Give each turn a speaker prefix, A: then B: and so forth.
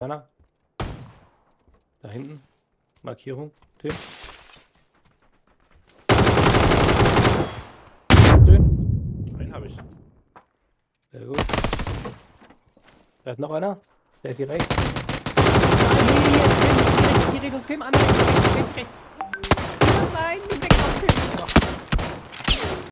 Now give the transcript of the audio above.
A: Einer. Da hinten. Markierung. Tim. Den
B: Einen habe ich.
A: Sehr gut. Da ist noch einer. Der ist hier rechts.
C: Nein, hier, hier, Tim, hier, Richtung Tim, an, rechts, rechts, rechts.